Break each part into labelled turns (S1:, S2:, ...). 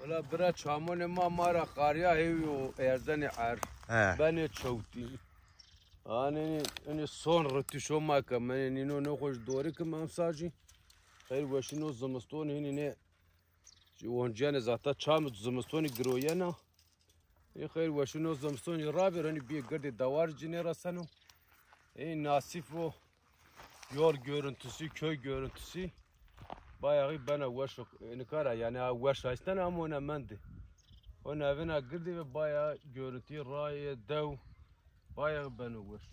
S1: Valla bira çamone ma mara qarya hevi o erzeni er.
S2: He.
S1: Beni çavti. Ani ani son rtişo ma ka men nino ne hoş doğru ki mam saci. Hayır veşino zımston hini ne Oncan zata çam zımstoni groyana. E hayır veşino zımstoni rabi hani bir gırdı davar cinera sanu. E nasif o yol görüntüsü, köy görüntüsü. بايغي بنا واشو نكارا يعني وش هستنا
S2: أمونا مندي.
S1: هنا بنا قردي بايا جورتي راي دو. بايغ
S2: بنا واشو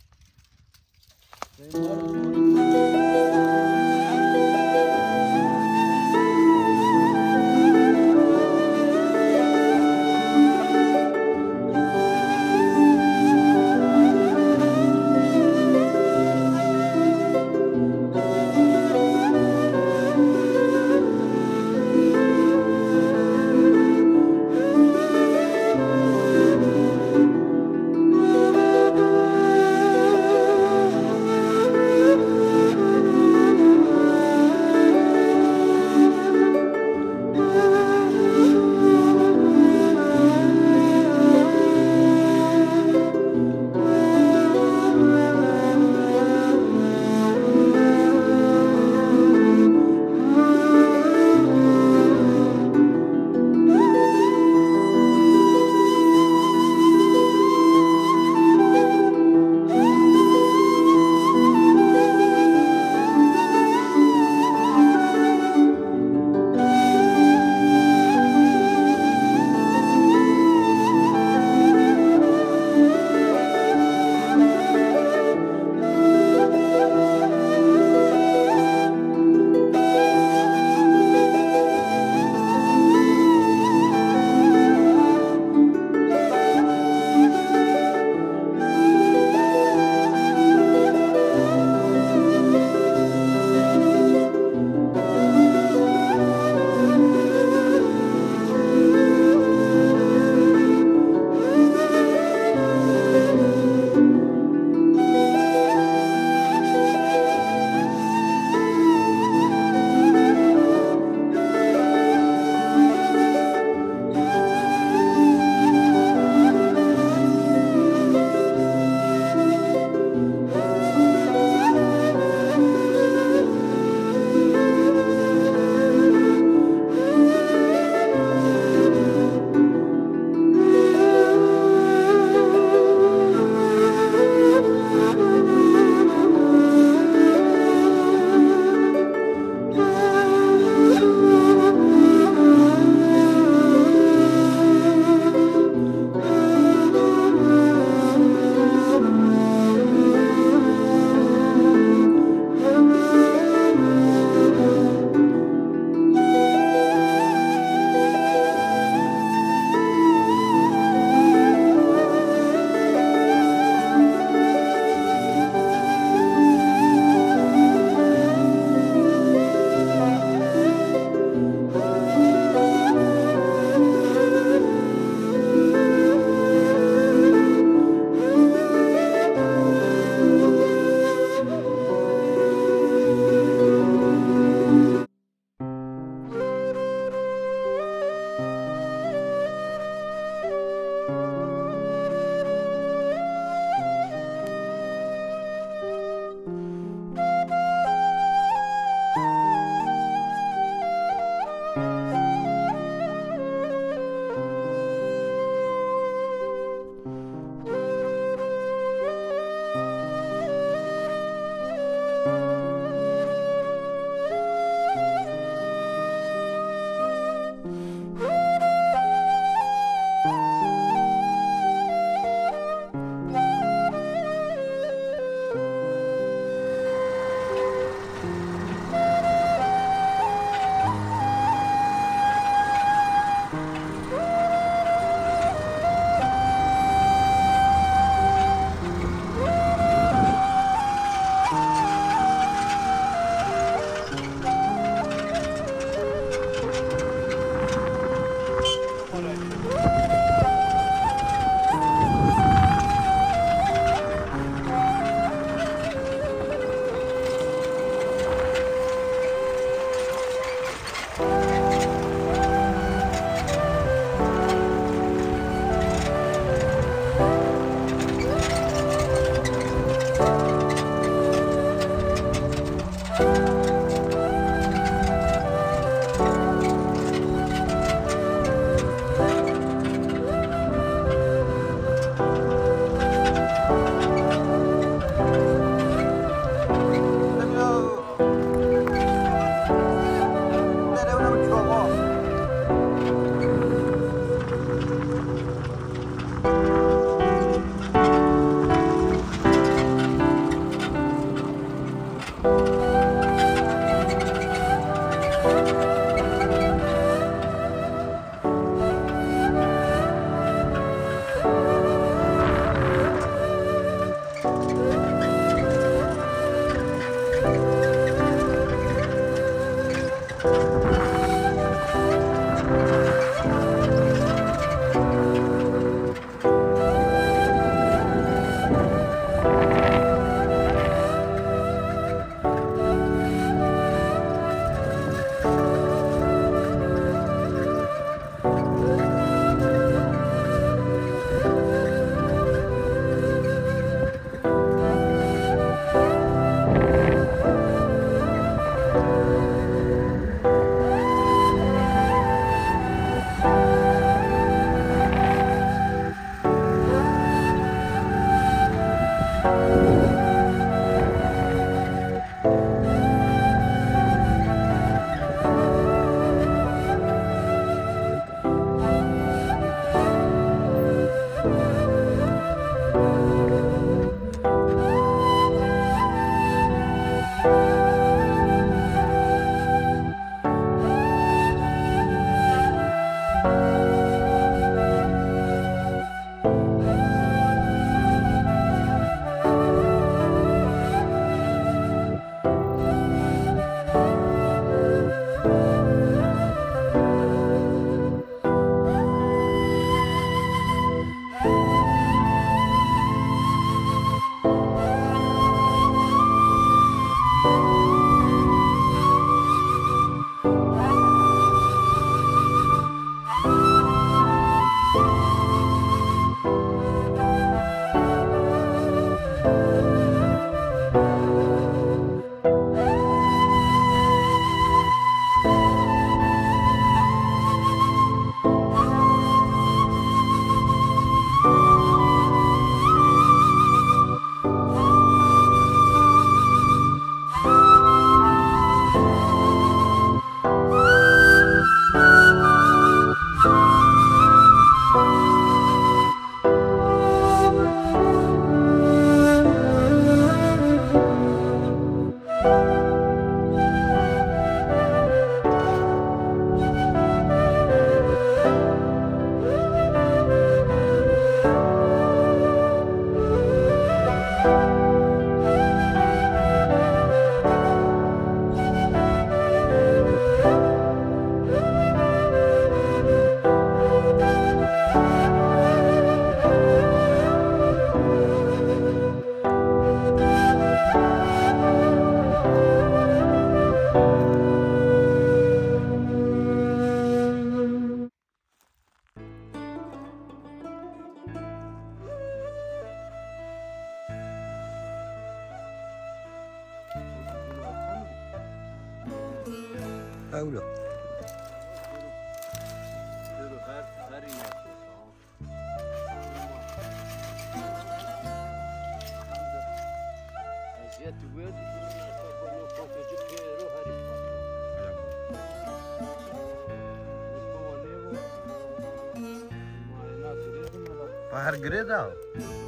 S1: how to out.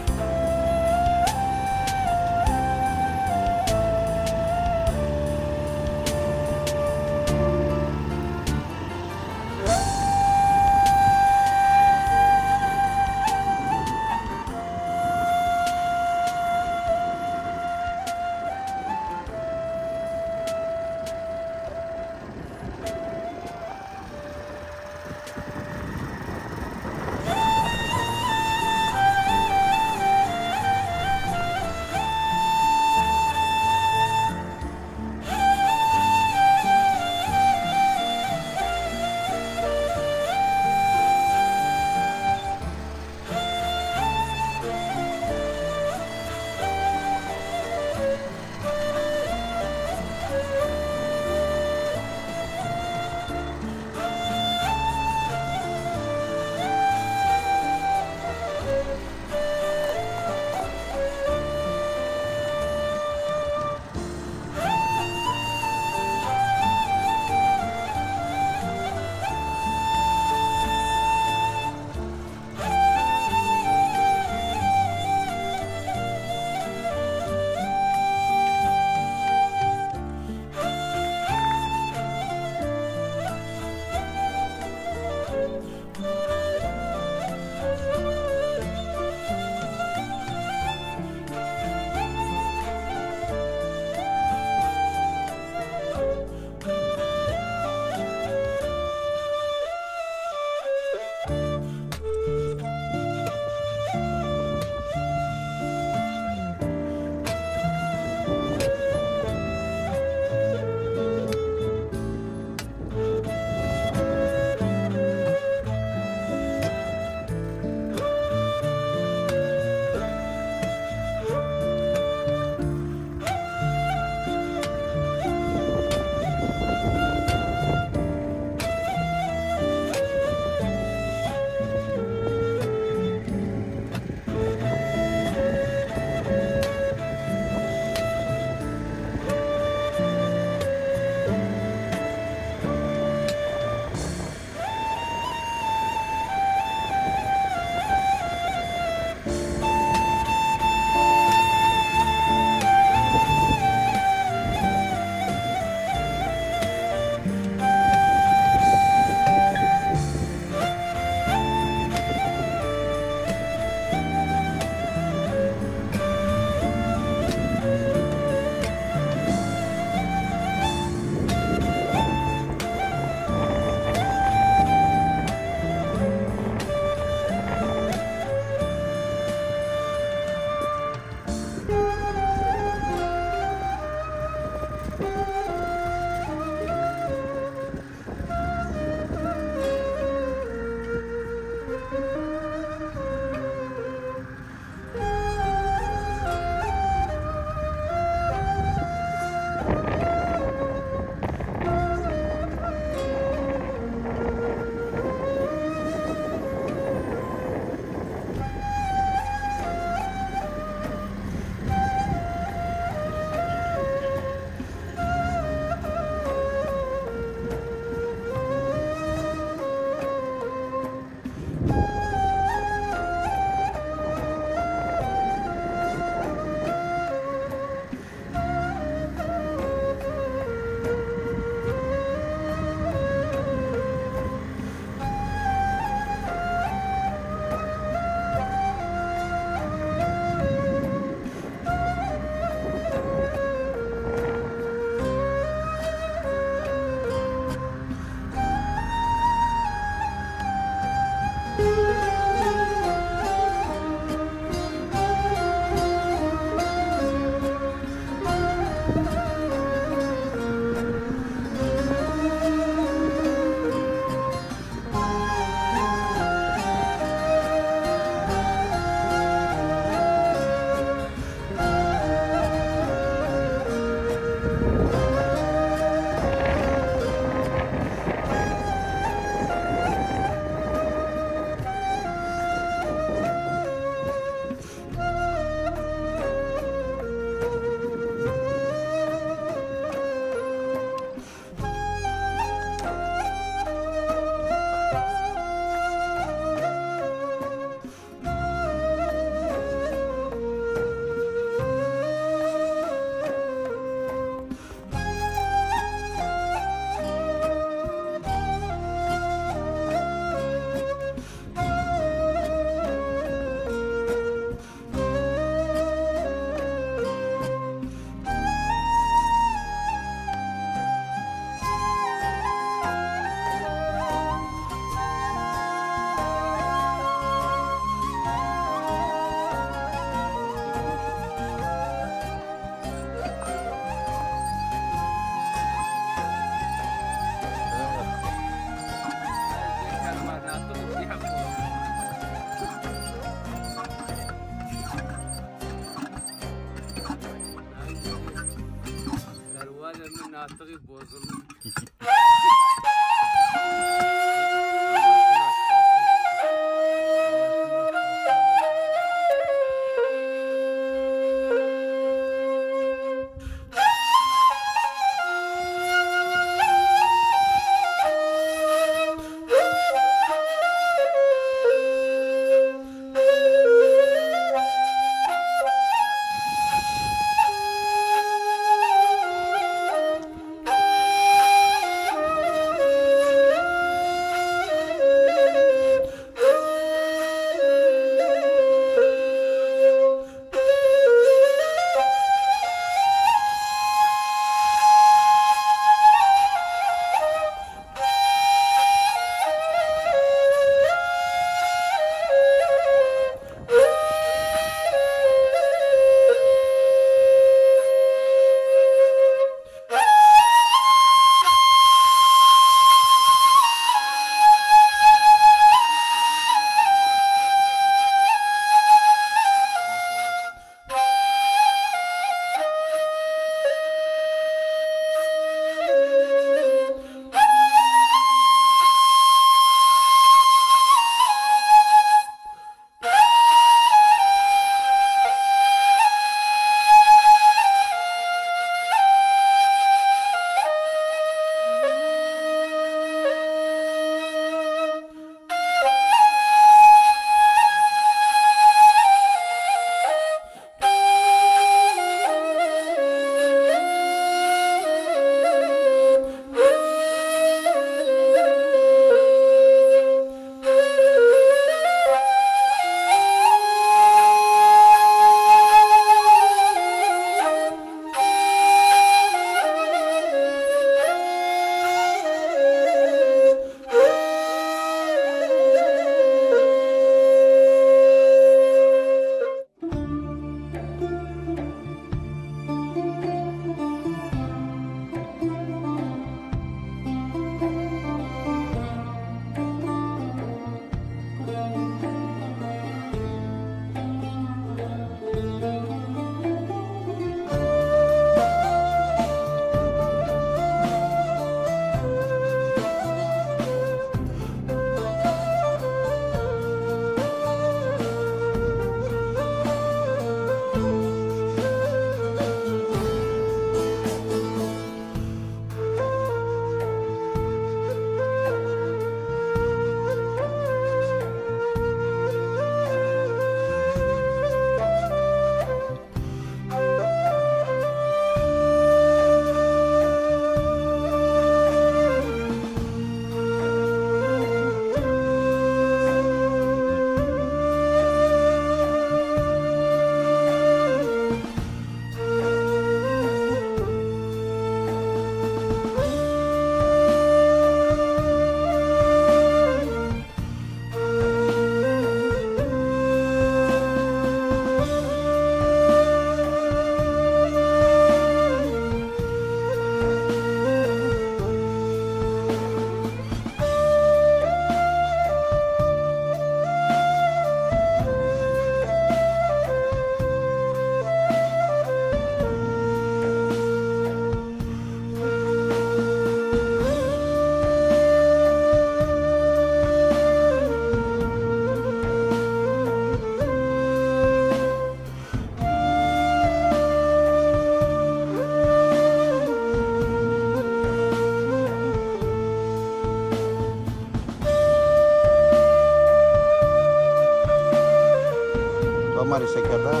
S1: તો
S2: અમારી શક્યતા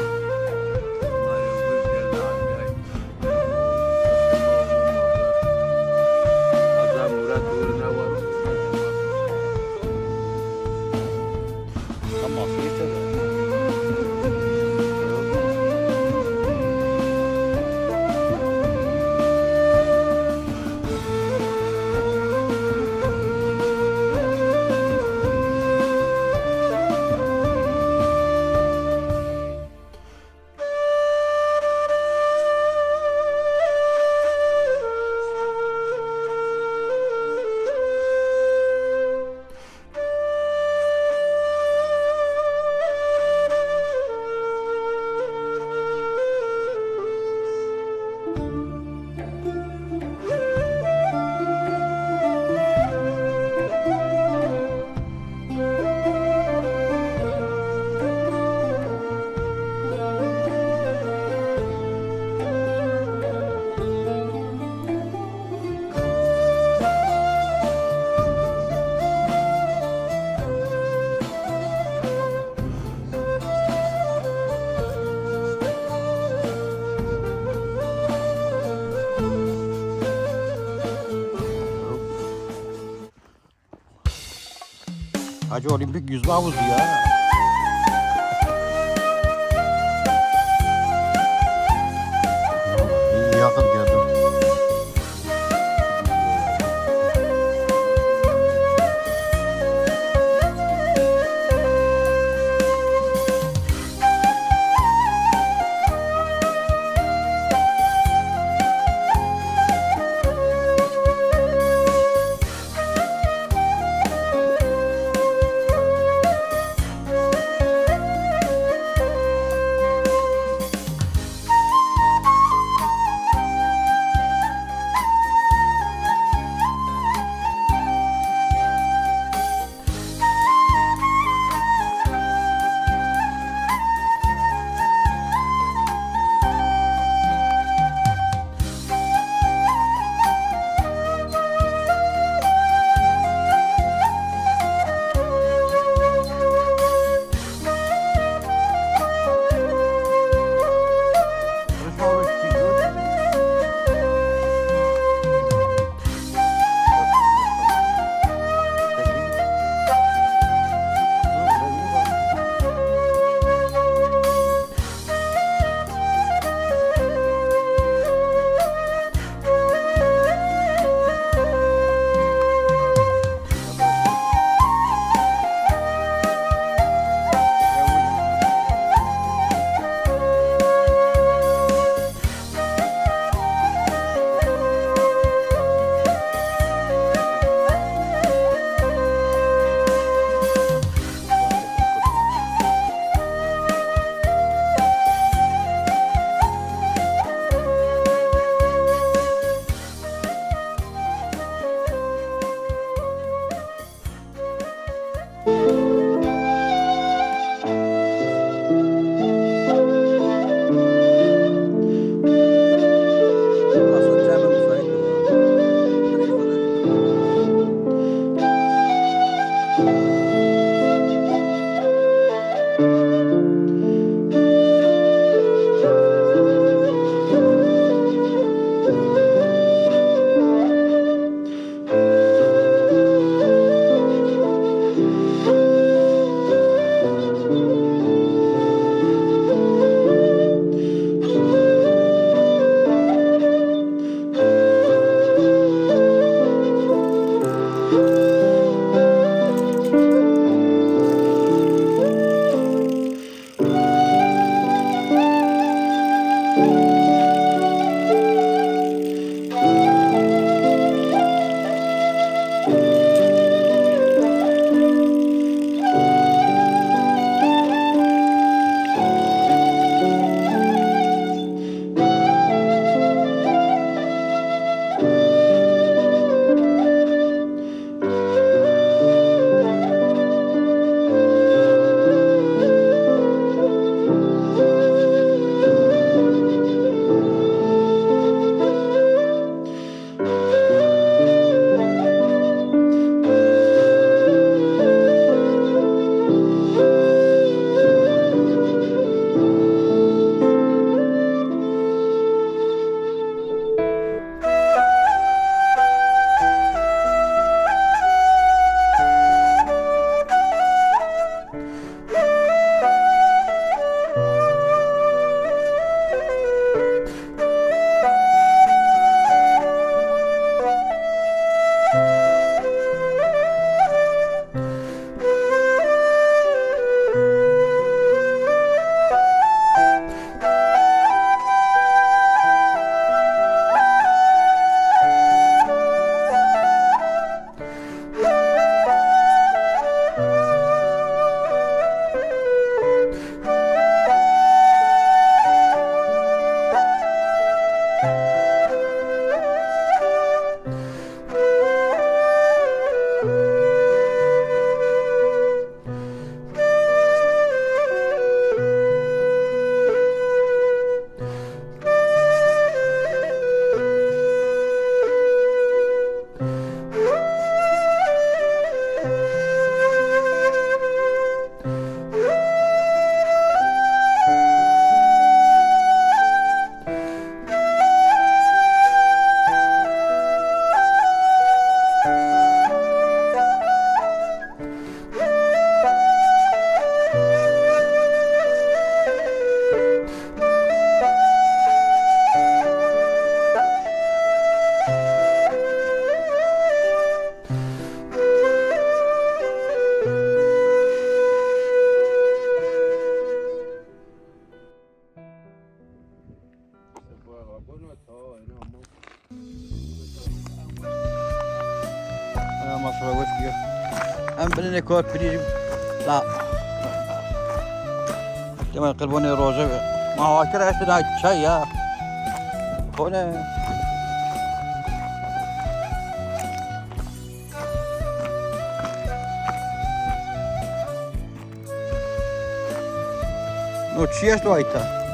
S2: Hacı olimpik yüzme havuzu ya. كوبري لا كما يقلبوني روزي ما هو كره هاي الشيء يا
S3: هنا نو
S2: تشيش
S3: لو هايتا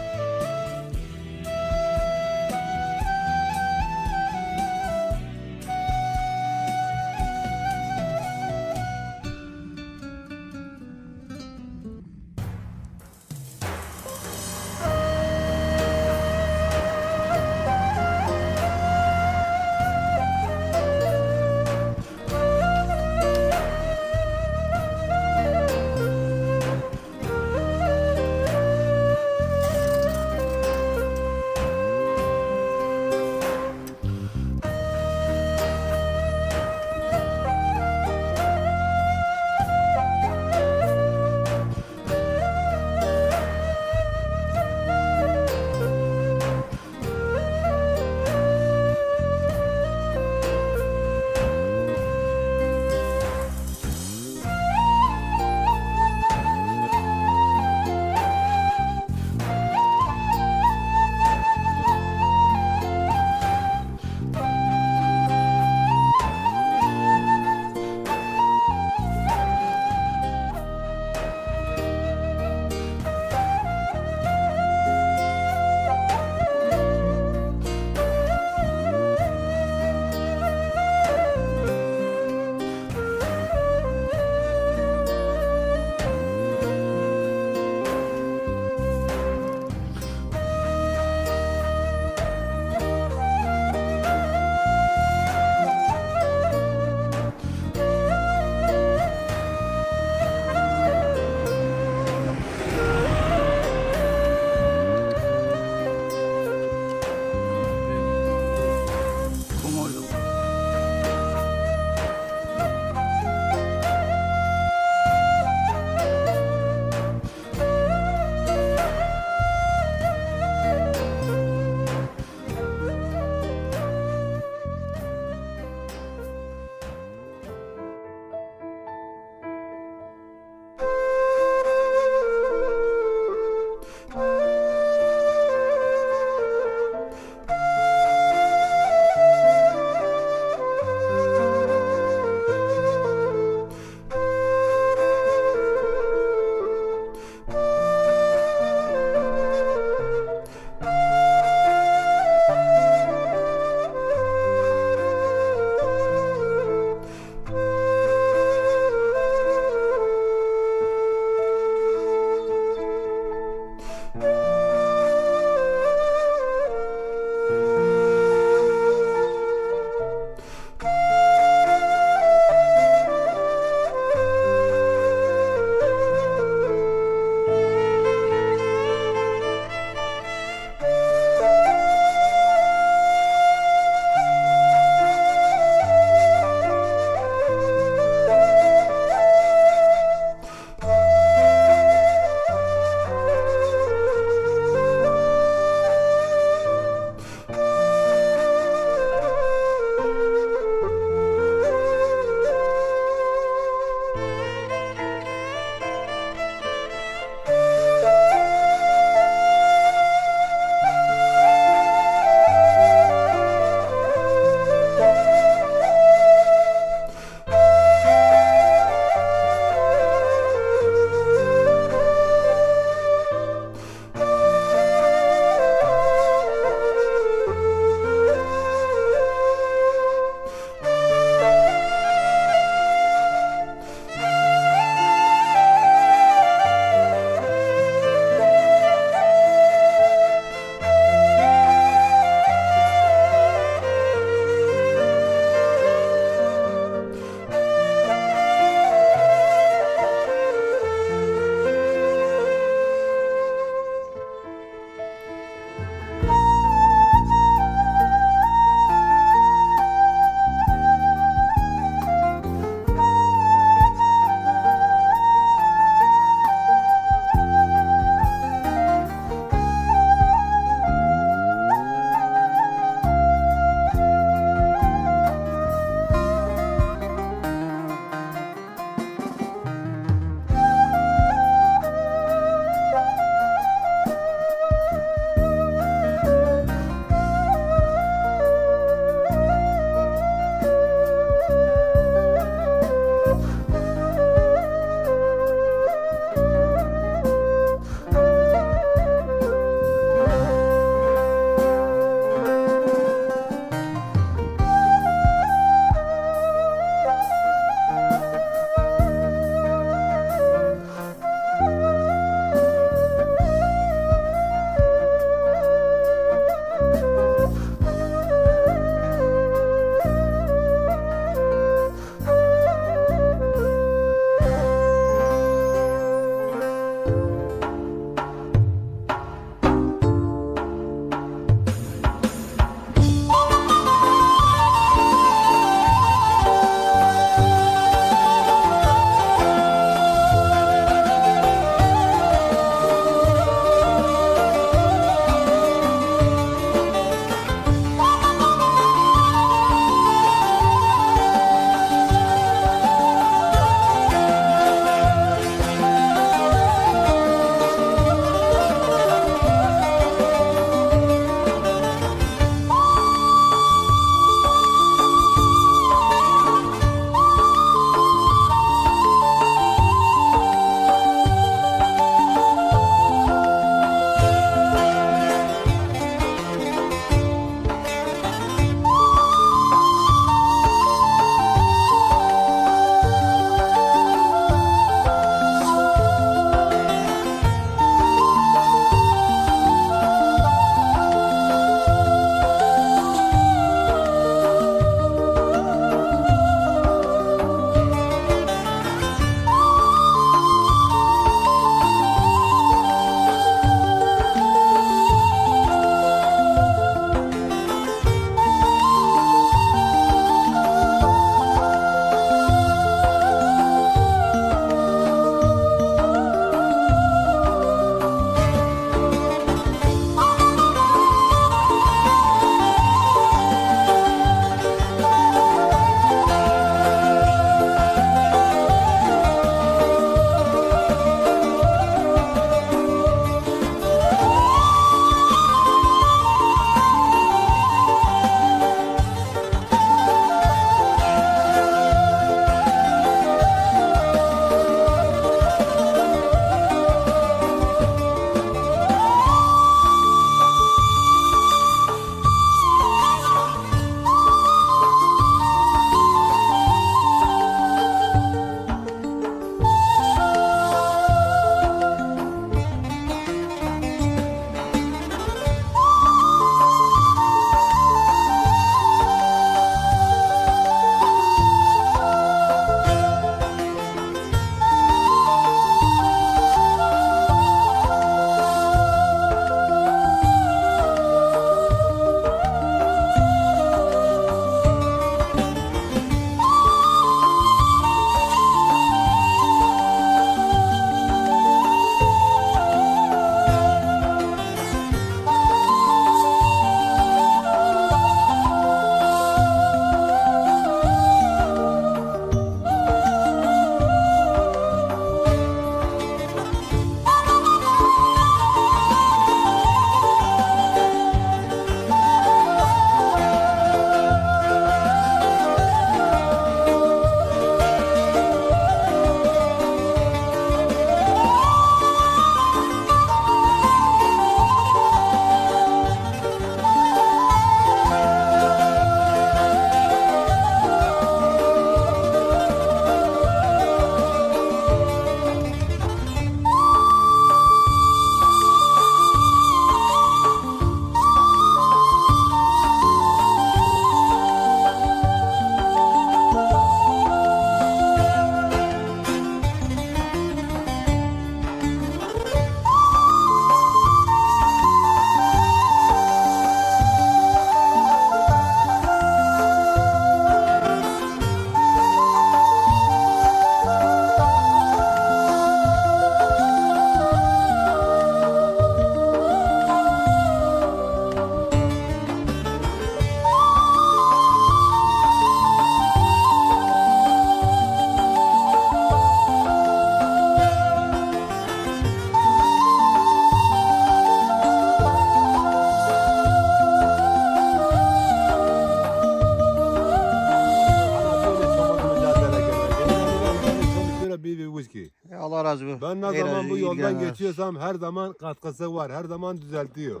S3: yoldan geçiyorsam her zaman katkısı var. Her zaman düzeltiyor.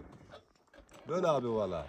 S3: Böyle abi valla.